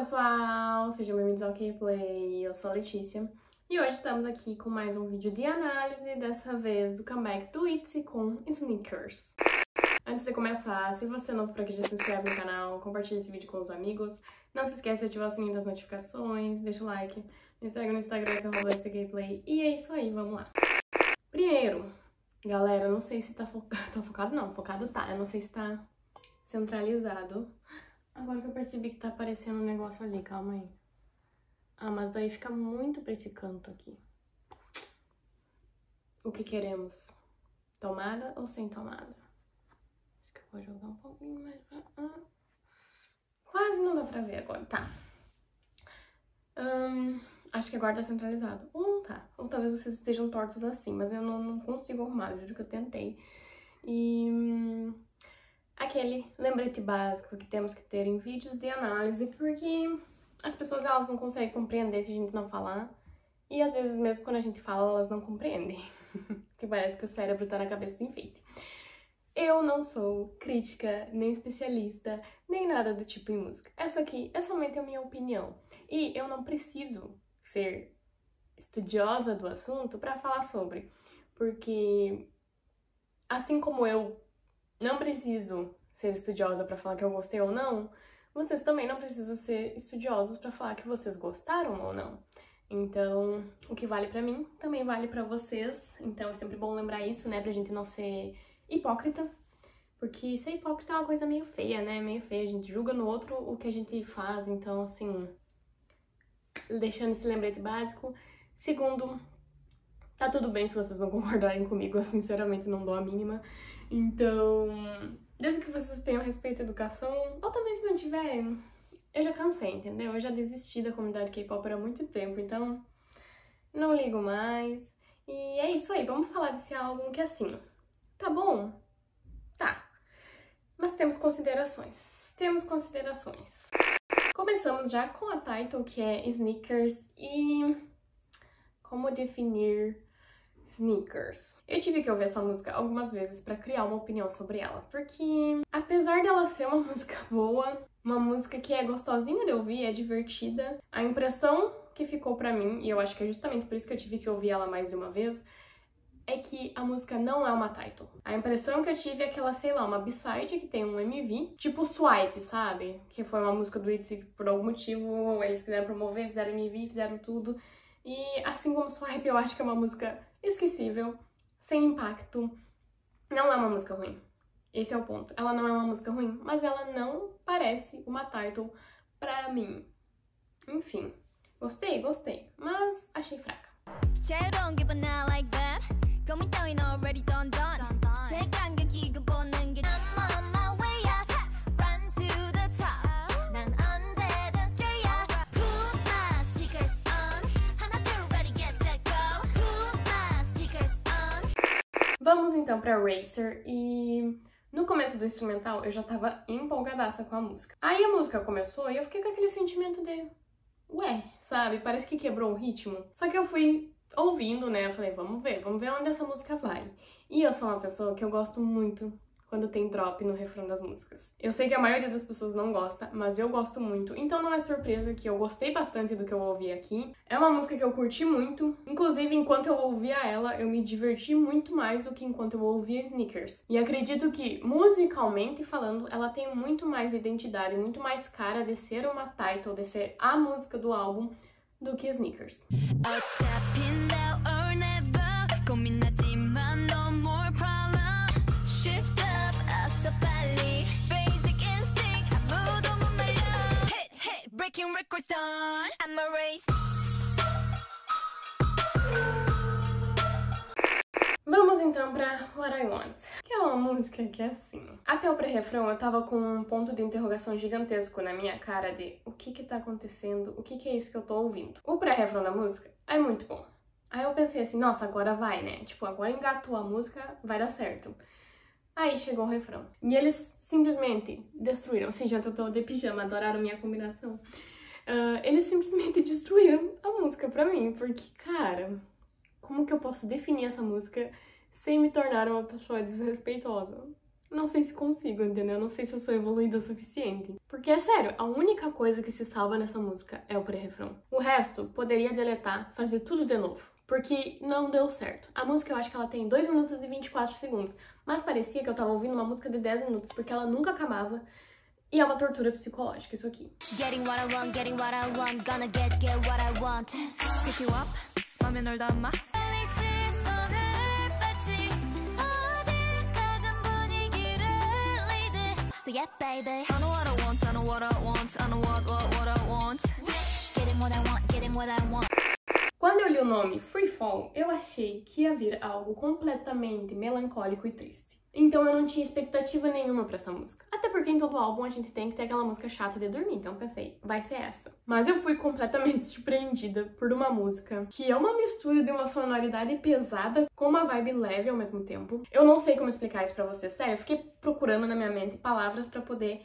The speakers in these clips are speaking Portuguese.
pessoal! Sejam bem-vindos ao K-Play, eu sou a Letícia e hoje estamos aqui com mais um vídeo de análise, dessa vez do comeback do ITZY com Sneakers. Antes de começar, se você é novo por aqui, já se inscreve no canal, compartilha esse vídeo com os amigos, não se esquece de ativar o sininho das notificações, deixa o like, me segue no Instagram que é arroba Gameplay e é isso aí, vamos lá. Primeiro, galera, não sei se tá, focado, tá focado não, focado tá, eu não sei se tá centralizado. Agora que eu percebi que tá aparecendo um negócio ali, calma aí. Ah, mas daí fica muito pra esse canto aqui. O que queremos? Tomada ou sem tomada? Acho que eu vou jogar um pouquinho mais pra... Quase não dá pra ver agora, tá. acho que agora tá centralizado. Ou não tá. Ou talvez vocês estejam tortos assim, mas eu não, não consigo arrumar, eu juro que eu tentei. E... Hum, aquele lembrete básico que temos que ter em vídeos de análise, porque as pessoas elas não conseguem compreender se a gente não falar, e às vezes mesmo quando a gente fala elas não compreendem, que parece que o cérebro tá na cabeça do enfeite. Eu não sou crítica, nem especialista, nem nada do tipo em música. Essa aqui é somente a minha opinião. E eu não preciso ser estudiosa do assunto para falar sobre, porque assim como eu não preciso ser estudiosa para falar que eu gostei ou não, vocês também não precisam ser estudiosos para falar que vocês gostaram ou não. Então, o que vale para mim também vale para vocês. Então, é sempre bom lembrar isso, né, pra gente não ser hipócrita. Porque ser hipócrita é uma coisa meio feia, né? Meio feia. A gente julga no outro o que a gente faz. Então, assim, deixando esse lembrete básico. Segundo, tá tudo bem se vocês não concordarem comigo. Eu, sinceramente, não dou a mínima. Então, desde que vocês tenham respeito à educação, ou também se não tiver, eu já cansei, entendeu? Eu já desisti da comunidade K-pop há muito tempo, então não ligo mais. E é isso aí, vamos falar desse álbum que assim, tá bom? Tá. Mas temos considerações. Temos considerações. Começamos já com a title, que é Sneakers, e como definir Sneakers. Eu tive que ouvir essa música algumas vezes para criar uma opinião sobre ela, porque apesar dela ser uma música boa, uma música que é gostosinha de ouvir, é divertida, a impressão que ficou para mim, e eu acho que é justamente por isso que eu tive que ouvir ela mais de uma vez, é que a música não é uma title. A impressão que eu tive é que ela, sei lá, uma B-side que tem um MV, tipo Swipe, sabe? Que foi uma música do ITZY que por algum motivo eles quiseram promover, fizeram MV, fizeram tudo. E assim como Swipe, eu acho que é uma música esquecível, sem impacto. Não é uma música ruim. Esse é o ponto. Ela não é uma música ruim, mas ela não parece uma title pra mim. Enfim, gostei, gostei, mas achei fraca. Então pra Racer e no começo do instrumental eu já tava empolgadaça com a música. Aí a música começou e eu fiquei com aquele sentimento de... Ué, sabe? Parece que quebrou o ritmo. Só que eu fui ouvindo, né? Eu falei, vamos ver, vamos ver onde essa música vai. E eu sou uma pessoa que eu gosto muito quando tem drop no refrão das músicas. Eu sei que a maioria das pessoas não gosta, mas eu gosto muito, então não é surpresa que eu gostei bastante do que eu ouvi aqui. É uma música que eu curti muito, inclusive enquanto eu ouvia ela, eu me diverti muito mais do que enquanto eu ouvia Sneakers. E acredito que, musicalmente falando, ela tem muito mais identidade, muito mais cara de ser uma title, de ser a música do álbum, do que Sneakers. Breaking records done. I'm a race. Vamos então pra What I Want, que é uma música que é assim. Até o pré-refrão eu tava com um ponto de interrogação gigantesco na minha cara de o que que tá acontecendo, o que que é isso que eu tô ouvindo. O pré-refrão da música é muito bom. Aí eu pensei assim, nossa, agora vai, né? Tipo, agora engatou a música, vai dar certo. Aí chegou o refrão. E eles simplesmente destruíram. Sim, já tô de pijama, adoraram minha combinação. Uh, eles simplesmente destruíram a música pra mim, porque, cara, como que eu posso definir essa música sem me tornar uma pessoa desrespeitosa? Não sei se consigo, entendeu? Não sei se eu sou evoluída o suficiente. Porque é sério, a única coisa que se salva nessa música é o pré-refrão. O resto poderia deletar, fazer tudo de novo Porque não deu certo. A música eu acho que ela tem 2 minutos e 24 segundos. Mas parecia que eu tava ouvindo uma música de 10 minutos, porque ela nunca acabava. E é uma tortura psicológica isso aqui. Getting what I want, getting what I want, gonna get, get what I want. Pick you up, 맘에 널 담아. So yeah, baby. I know what I want, I know what I want, I know what, what, what I want. Getting what I want, getting what I want. O nome Free Fall, eu achei que ia vir algo completamente melancólico e triste. Então eu não tinha expectativa nenhuma para essa música. Até porque em todo álbum a gente tem que ter aquela música chata de dormir, então pensei, vai ser essa. Mas eu fui completamente surpreendida por uma música que é uma mistura de uma sonoridade pesada com uma vibe leve ao mesmo tempo. Eu não sei como explicar isso para você, sério, eu fiquei procurando na minha mente palavras para poder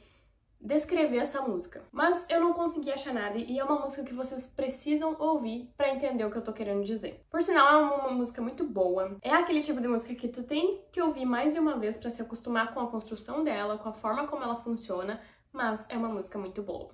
descrever essa música. Mas eu não consegui achar nada e é uma música que vocês precisam ouvir para entender o que eu tô querendo dizer. Por sinal, é uma, música muito boa. É aquele tipo de música que tu tem que ouvir mais de uma vez para se acostumar com a construção dela, com a forma como ela funciona, mas é uma música muito boa.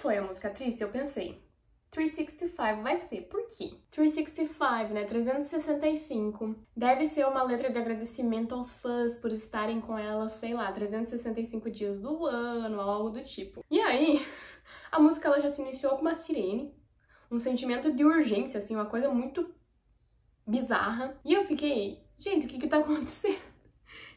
Foi a música triste, eu pensei, 365 vai ser. Por quê? 365, né? 365. Deve ser uma letra de agradecimento aos fãs por estarem com ela, sei lá, 365 dias do ano, algo do tipo. E aí, a música ela já se iniciou com uma sirene, um sentimento de urgência, assim, uma coisa muito bizarra. E eu fiquei, gente, o que que tá acontecendo?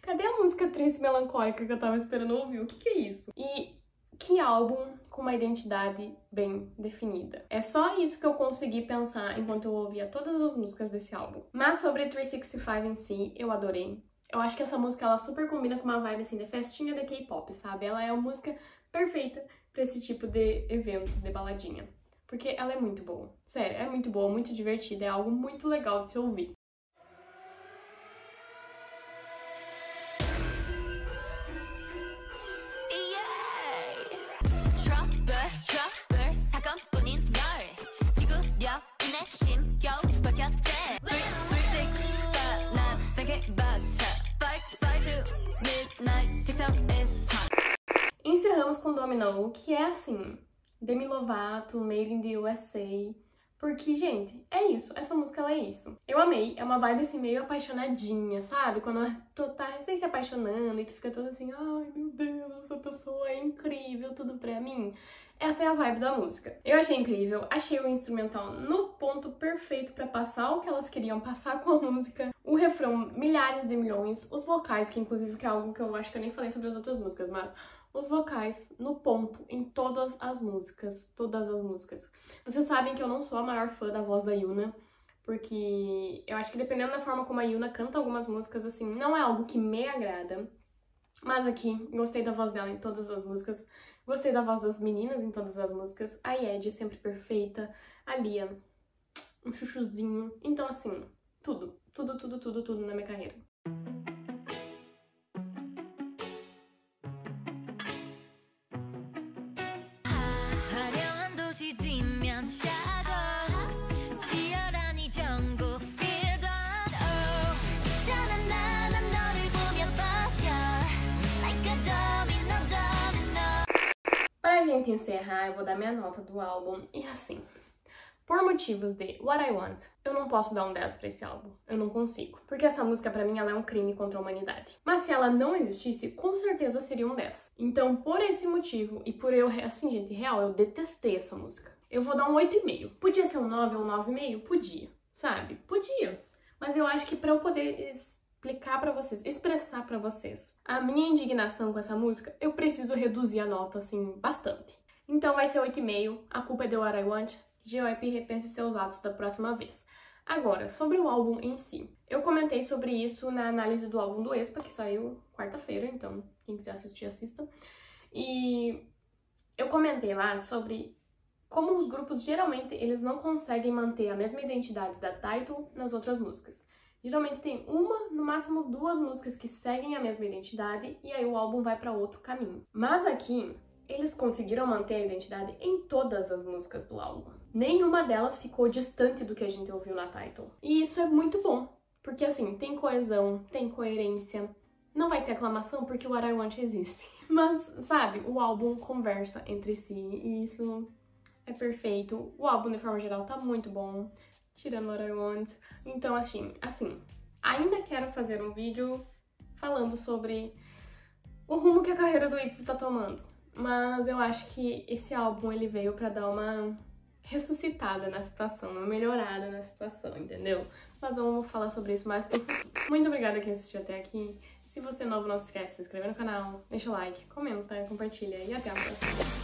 Cadê a música triste melancólica que eu tava esperando ouvir? O que que é isso? E que álbum com uma identidade bem definida. É só isso que eu consegui pensar enquanto eu ouvia todas as músicas desse álbum. Mas sobre 365 em si, eu adorei. Eu acho que essa música ela super combina com uma vibe assim de festinha de K-pop, sabe? Ela é a música perfeita para esse tipo de evento, de baladinha. Porque ela é muito boa. Sério, é muito boa, muito divertida, é algo muito legal de se ouvir. Encerramos com Domino, que é assim, Demi Lovato, Made in the USA. Porque, gente, é isso. Essa música, ela é isso. Eu amei. É uma vibe, assim, meio apaixonadinha, sabe? Quando tu tá recém se apaixonando e tu fica toda assim, ai, meu Deus, essa pessoa é incrível, tudo pra mim. Essa é a vibe da música. Eu achei incrível, achei o instrumental no ponto perfeito para passar o que elas queriam passar com a música. O refrão, milhares de milhões. Os vocais, que inclusive que é algo que eu acho que eu nem falei sobre as outras músicas, mas os vocais no ponto em todas as músicas, todas as músicas. Vocês sabem que eu não sou a maior fã da voz da Yuna, porque eu acho que dependendo da forma como a Yuna canta algumas músicas, assim, não é algo que me agrada. Mas aqui, gostei da voz dela em todas as músicas, gostei da voz das meninas em todas as músicas, a Yed sempre perfeita, a Lia, um chuchuzinho. Então, assim, tudo, tudo, tudo, tudo, tudo na minha carreira. gente encerrar, eu vou dar minha nota do álbum. E assim, por motivos de What I Want, eu não posso dar um 10 pra esse álbum. Eu não consigo. Porque essa música, pra mim, ela é um crime contra a humanidade. Mas se ela não existisse, com certeza seria um 10. Então, por esse motivo, e por eu, assim, gente, real, eu detestei essa música. Eu vou dar um 8,5. Podia ser um 9 ou um 9,5? Podia. Sabe? Podia. Mas eu acho que pra eu poder explicar pra vocês, expressar pra vocês a minha indignação com essa música, eu preciso reduzir a nota, assim, bastante. Então vai ser 8,5, a culpa é de What I Want, JYP repense seus atos da próxima vez. Agora, sobre o álbum em si. Eu comentei sobre isso na análise do álbum do Expa, que saiu quarta-feira, então quem quiser assistir, assista. E eu comentei lá sobre como os grupos geralmente eles não conseguem manter a mesma identidade da title nas outras músicas. Geralmente tem uma, no máximo duas músicas que seguem a mesma identidade e aí o álbum vai para outro caminho. Mas aqui eles conseguiram manter a identidade em todas as músicas do álbum. Nenhuma delas ficou distante do que a gente ouviu na title. E isso é muito bom, porque assim, tem coesão, tem coerência. Não vai ter aclamação porque o What I Want existe. Mas, sabe, o álbum conversa entre si e isso é perfeito. O álbum, de forma geral, tá muito bom, tirando What I Want. Então, assim, assim, ainda quero fazer um vídeo falando sobre o rumo que a carreira do Itzy está tomando. Mas eu acho que esse álbum ele veio para dar uma ressuscitada na situação, uma melhorada na situação, entendeu? Mas vamos falar sobre isso mais por Muito obrigada quem assistiu até aqui. Se você é novo, não se esquece de se inscrever no canal, deixa o like, comenta, compartilha e até a próxima.